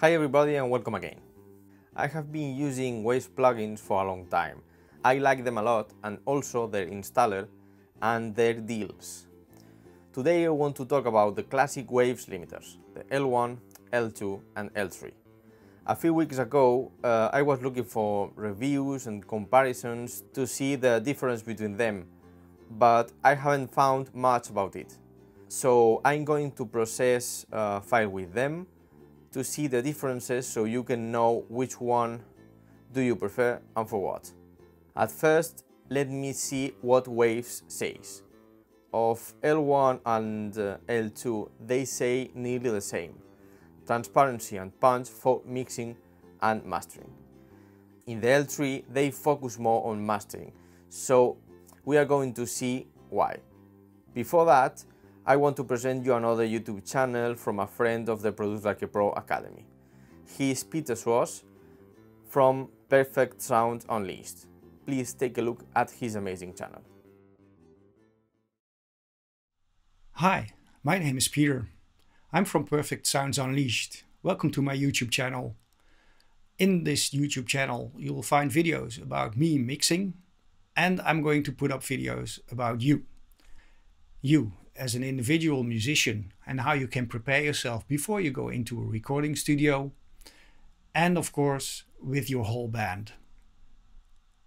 Hi everybody and welcome again. I have been using Waves plugins for a long time. I like them a lot and also their installer and their deals. Today I want to talk about the classic Waves limiters, the L1, L2 and L3. A few weeks ago uh, I was looking for reviews and comparisons to see the difference between them, but I haven't found much about it. So I'm going to process a file with them to see the differences so you can know which one do you prefer and for what. At first, let me see what Waves says. Of L1 and uh, L2, they say nearly the same. Transparency and punch for mixing and mastering. In the L3, they focus more on mastering, so we are going to see why. Before that, I want to present you another YouTube channel from a friend of the Produce Like a Pro Academy. He is Peter Suoss from Perfect Sound Unleashed. Please take a look at his amazing channel. Hi, my name is Peter. I'm from Perfect Sounds Unleashed. Welcome to my YouTube channel. In this YouTube channel, you will find videos about me mixing, and I'm going to put up videos about you. You, as an individual musician and how you can prepare yourself before you go into a recording studio, and of course, with your whole band.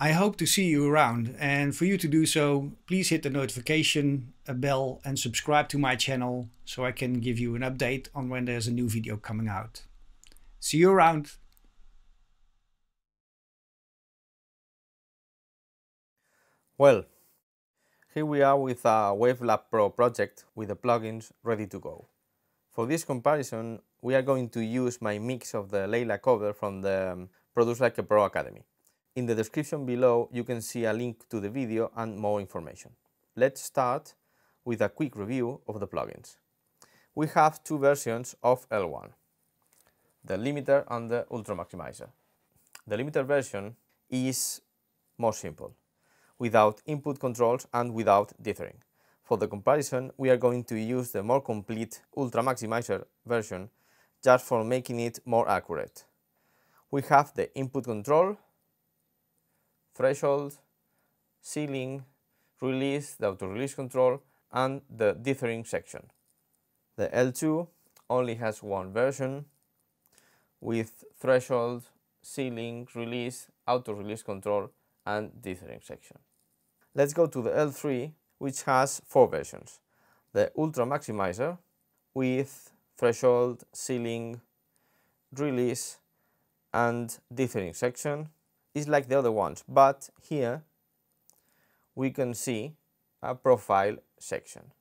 I hope to see you around, and for you to do so, please hit the notification a bell and subscribe to my channel so I can give you an update on when there's a new video coming out. See you around! Well, here we are with a WaveLab Pro project with the plugins ready to go. For this comparison, we are going to use my mix of the Layla cover from the um, Produce Like a Pro Academy. In the description below, you can see a link to the video and more information. Let's start with a quick review of the plugins. We have two versions of L1, the limiter and the ultra maximizer. The limiter version is more simple without input controls and without dithering. For the comparison, we are going to use the more complete Ultra Maximizer version just for making it more accurate. We have the input control, threshold, ceiling, release, the auto-release control, and the dithering section. The L2 only has one version with threshold, ceiling, release, auto-release control, and dithering section. Let's go to the L3, which has four versions. The Ultra Maximizer with threshold, ceiling, release, and dithering section is like the other ones, but here we can see a profile section.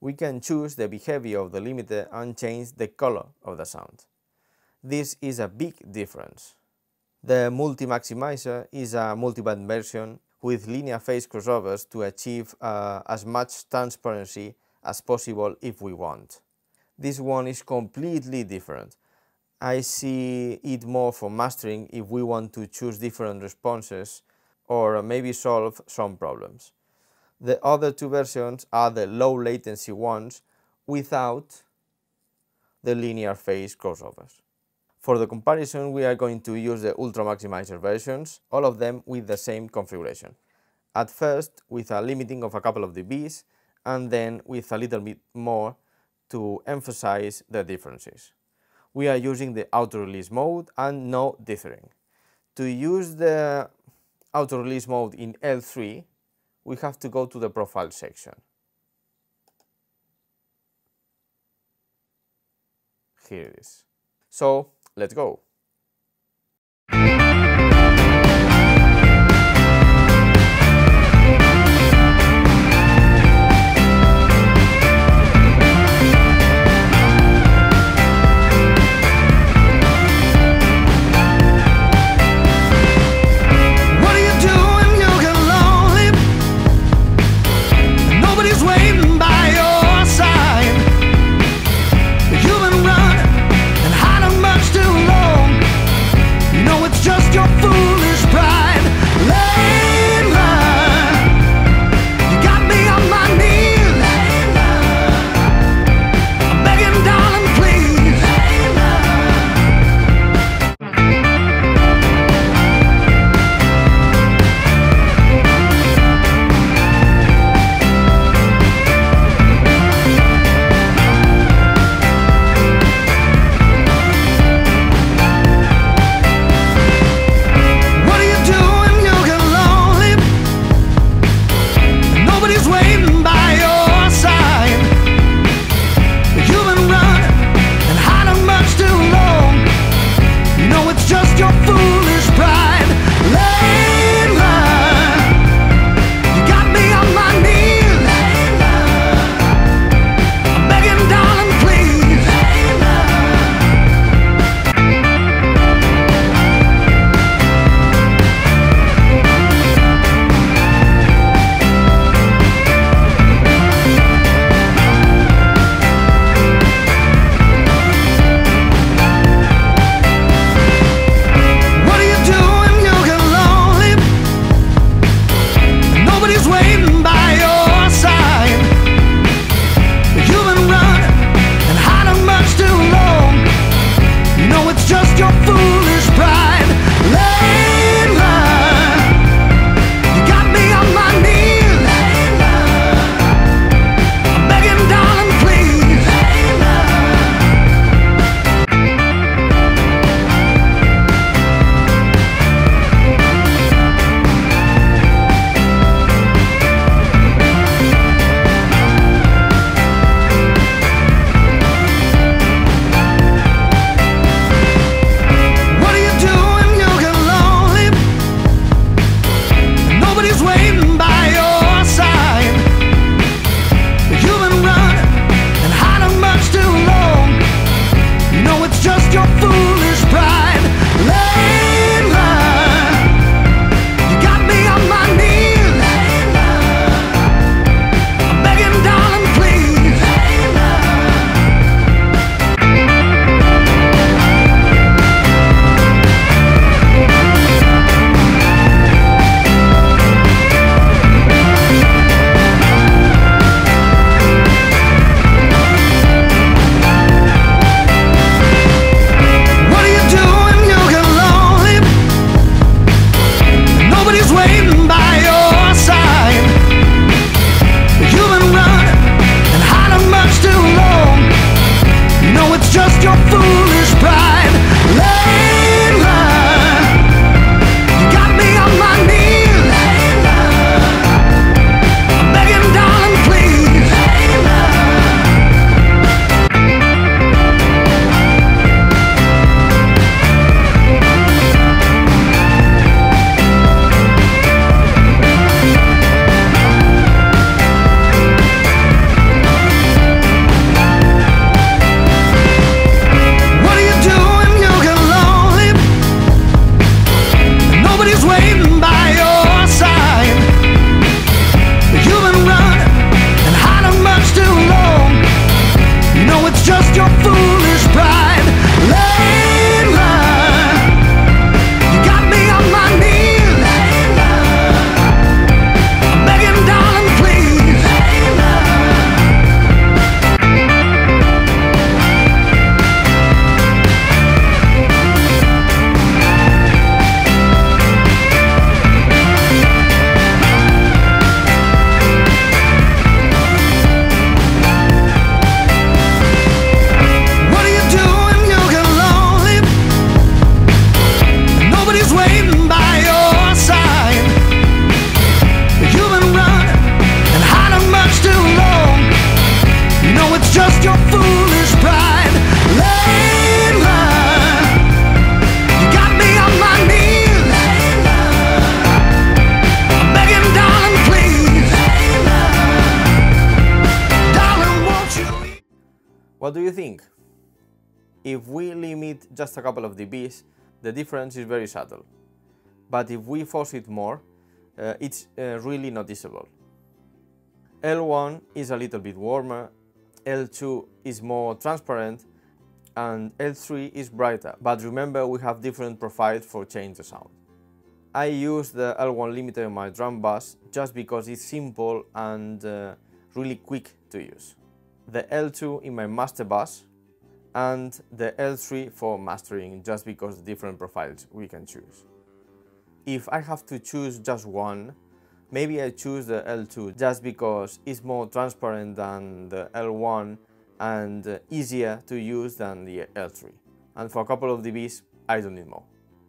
We can choose the behavior of the limiter and change the color of the sound. This is a big difference. The multi-maximizer is a multiband version with linear phase crossovers to achieve uh, as much transparency as possible if we want. This one is completely different. I see it more for mastering if we want to choose different responses or maybe solve some problems. The other two versions are the low latency ones without the linear phase crossovers. For the comparison, we are going to use the Ultra Maximizer versions, all of them with the same configuration. At first, with a limiting of a couple of dBs, and then with a little bit more to emphasize the differences. We are using the auto-release mode and no dithering. To use the auto-release mode in L3, we have to go to the profile section. Here it is. So Let's go. If we limit just a couple of dBs, the difference is very subtle. But if we force it more, uh, it's uh, really noticeable. L1 is a little bit warmer, L2 is more transparent, and L3 is brighter. But remember, we have different profiles for change the sound. I use the L1 limiter in my drum bus just because it's simple and uh, really quick to use. The L2 in my master bus and the L3 for mastering just because different profiles we can choose. If I have to choose just one, maybe I choose the L2 just because it's more transparent than the L1 and easier to use than the L3. And for a couple of dBs, I don't need more.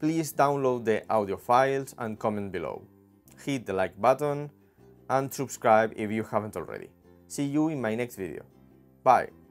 Please download the audio files and comment below. Hit the like button and subscribe if you haven't already. See you in my next video. Bye!